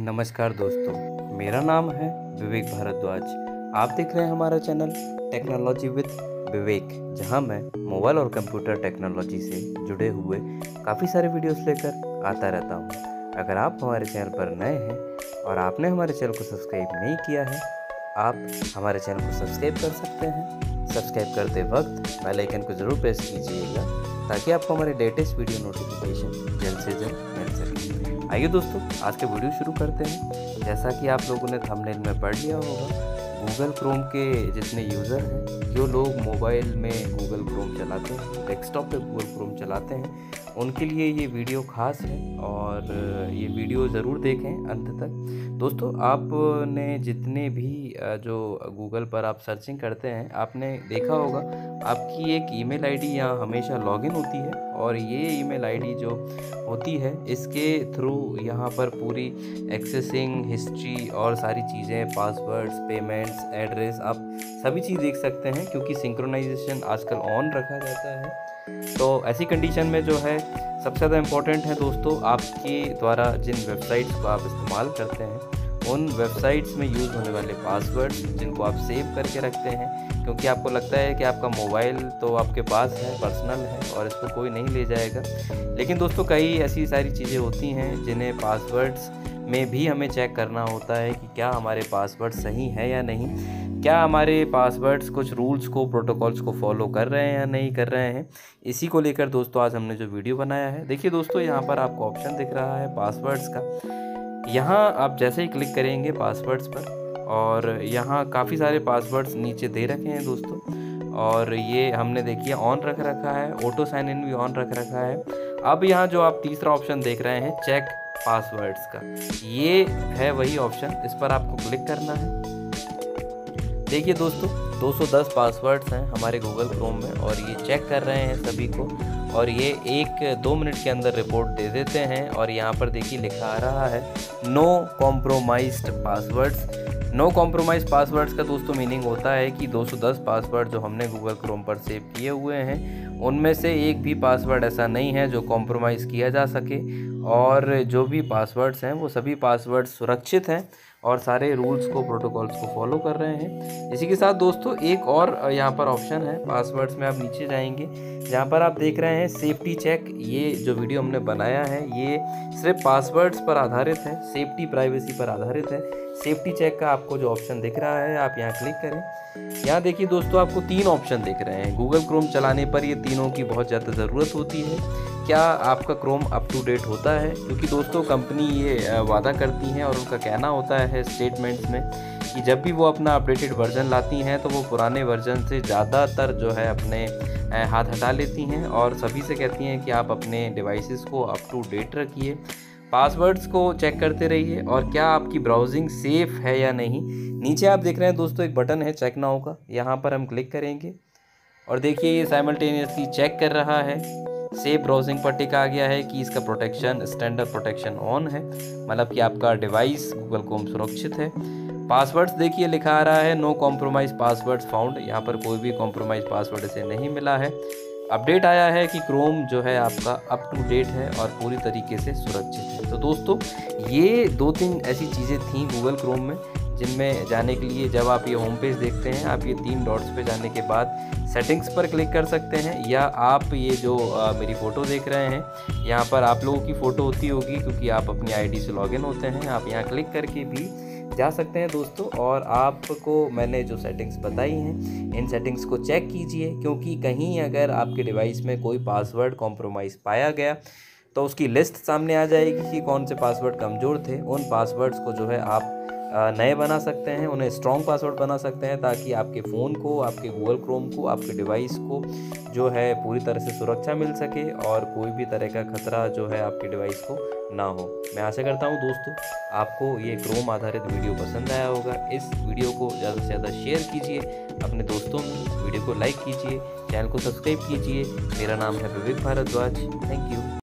नमस्कार दोस्तों, मेरा नाम है विवेक भारद्वाज। आप देख रहे हैं हमारा चैनल टेक्नोलॉजी विद विवेक, जहाँ मैं मोबाइल और कंप्यूटर टेक्नोलॉजी से जुड़े हुए काफ़ी सारे वीडियोस लेकर आता रहता हूँ। अगर आप हमारे चैनल पर नए हैं और आपने हमारे चैनल को सब्सक्राइब नहीं किया है, आप हमारे चैनल को सब्सक्राइब कर सकते हैं। सब्सक्राइब करते वक्त बेल आइकन को ज़रूर प्रेस कीजिएगा, ताकि आपको हमारे लेटेस्ट वीडियो नोटिफिकेशन जल्द से जल्द मिल सके। आइए दोस्तों, आज के वीडियो शुरू करते हैं। जैसा कि आप लोगों ने थंबनेल में पढ़ लिया होगा गूगल क्रोम के जितने यूज़र हैं, जो लोग मोबाइल में गूगल क्रोम चलाते हैं डेस्कटॉप पे गूगल क्रोम चलाते हैं, उनके लिए ये वीडियो खास है और ये वीडियो ज़रूर देखें अंत तक। दोस्तों, आपने जितने भी जो गूगल पर आप सर्चिंग करते हैं, आपने देखा होगा, आपकी एक ईमेल आईडी यहाँ हमेशा लॉगिन होती है और ये ईमेल आईडी जो होती है, इसके थ्रू यहाँ पर पूरी एक्सेसिंग, हिस्ट्री और सारी चीज़ें, पासवर्ड्स, पेमेंट्स, एड्रेस, आप सभी चीज़ देख सकते हैं क्योंकि सिंक्रोनाइजेशन आजकल ऑन रखा जाता है। तो ऐसी कंडीशन में जो है, सबसे ज़्यादा इम्पोर्टेंट है दोस्तों, आपके द्वारा जिन वेबसाइट्स को आप इस्तेमाल करते हैं उन वेबसाइट्स में यूज़ होने वाले पासवर्ड जिनको आप सेव करके रखते हैं, क्योंकि आपको लगता है कि आपका मोबाइल तो आपके पास है, पर्सनल है और इसको कोई नहीं ले जाएगा। लेकिन दोस्तों, कई ऐसी सारी चीज़ें होती हैं जिन्हें पासवर्ड्स में भी हमें चेक करना होता है कि क्या हमारे पासवर्ड सही है या नहीं। क्या हमारे पासवर्ड्स कुछ रूल्स को, प्रोटोकॉल्स को फॉलो कर रहे हैं या नहीं कर रहे हैं, इसी को लेकर दोस्तों, आज हमने जो वीडियो बनाया है। देखिए दोस्तों, यहाँ पर आपको ऑप्शन दिख रहा है पासवर्ड्स का। यहाँ आप जैसे ही क्लिक करेंगे पासवर्ड्स पर, और यहाँ काफ़ी सारे पासवर्ड्स नीचे दे रखे हैं दोस्तों। और ये हमने देखिए ऑन रख रखा है ऑटो साइन इन भी ऑन रख रखा है। अब यहाँ जो आप तीसरा ऑप्शन देख रहे हैं चेक पासवर्ड्स का। ये है वही ऑप्शन इस पर आपको क्लिक करना है। देखिए दोस्तों 210 पासवर्ड्स हैं हमारे गूगल क्रोम में, और ये चेक कर रहे हैं सभी को। और ये एक, दो मिनट के अंदर रिपोर्ट दे देते हैं और यहाँ पर देखिए लिखा आ रहा है no compromised passwords no compromise passwords का दोस्तों मीनिंग होता है कि 210 पासवर्ड जो हमने गूगल क्रोम पर सेव किए हुए हैं, उनमें से एक भी पासवर्ड ऐसा नहीं है जो कॉम्प्रोमाइज़ किया जा सके और जो भी पासवर्ड्स हैं, वो सभी पासवर्ड सुरक्षित हैं। और सारे रूल्स को, प्रोटोकॉल्स को फॉलो कर रहे हैं। इसी के साथ दोस्तों, एक और यहाँ पर ऑप्शन है, पासवर्ड्स में आप नीचे जाएँगे, जहाँ पर आप देख रहे हैं, सेफ्टी चेक, ये जो वीडियो हमने बनाया है, ये सिर्फ़ पासवर्ड्स पर आधारित है, सेफ्टी प्राइवेसी पर आधारित है। सेफ्टी चेक का आपको जो ऑप्शन दिख रहा है, आप यहाँ क्लिक करें। यहाँ देखिए दोस्तों, आपको तीन ऑप्शन दिख रहे हैं। गूगल क्रोम चलाने पर ये तीनों की बहुत ज़्यादा ज़रूरत होती है। क्या आपका क्रोम अप टू डेट होता है? क्योंकि दोस्तों कंपनी ये वादा करती हैं और उनका कहना होता है स्टेटमेंट्स में कि जब भी वो अपना अपडेटेड वर्जन लाती हैं तो वो पुराने वर्जन से ज़्यादातर जो है अपने हाथ हटा लेती हैं और सभी से कहती हैं कि आप अपने डिवाइसेस को अप टू डेट रखिए पासवर्ड्स को चेक करते रहिए और क्या आपकी ब्राउजिंग सेफ़ है या नहीं? नीचे आप देख रहे हैं दोस्तों, एक बटन है चेक नाउ का। यहाँ पर हम क्लिक करेंगे और देखिए ये साइमल्टेनियसली चेक कर रहा है। सेफ़ ब्राउजिंग पर टिक आ गया है कि इसका प्रोटेक्शन स्टैंडर्ड प्रोटेक्शन ऑन है। मतलब कि आपका डिवाइस गूगल कोम सुरक्षित है। पासवर्ड्स देखिए, लिखा आ रहा है नो कॉम्प्रोमाइज़ पासवर्ड्स फाउंड यहाँ पर कोई भी कॉम्प्रोमाइज़ पासवर्ड इसे नहीं मिला है। अपडेट आया है कि क्रोम जो है आपका अप टू डेट है और पूरी तरीके से सुरक्षित है। तो दोस्तों, ये दो तीन ऐसी चीज़ें थी गूगल क्रोम में जिनमें जाने के लिए जब आप ये होम पेज देखते हैं आप ये तीन डॉट्स पे जाने के बाद सेटिंग्स पर क्लिक कर सकते हैं या आप ये जो आ, मेरी फ़ोटो देख रहे हैं यहाँ पर आप लोगों की फ़ोटो होती होगी क्योंकि आप अपनी आईडी से लॉगिन होते हैं आप यहाँ क्लिक करके भी जा सकते हैं दोस्तों। और आपको मैंने जो सेटिंग्स बताई हैं इन सेटिंग्स को चेक कीजिए क्योंकि कहीं अगर आपके डिवाइस में कोई पासवर्ड कॉम्प्रोमाइज़ पाया गया तो उसकी लिस्ट सामने आ जाएगी कि कौन से पासवर्ड कमज़ोर थे। उन पासवर्ड्स को जो है आप नए बना सकते हैं, उन्हें स्ट्रॉन्ग पासवर्ड बना सकते हैं ताकि आपके फ़ोन को, आपके गूगल क्रोम को, आपके डिवाइस को जो है पूरी तरह से सुरक्षा मिल सके और कोई भी तरह का खतरा जो है आपके डिवाइस को ना हो। मैं आशा करता हूँ दोस्तों, आपको ये क्रोम आधारित वीडियो पसंद आया होगा। इस वीडियो को ज़्यादा से ज़्यादा शेयर कीजिए, अपने दोस्तों में वीडियो को लाइक कीजिए चैनल को सब्सक्राइब कीजिए। मेरा नाम है विवेक भारद्वाज। Thank you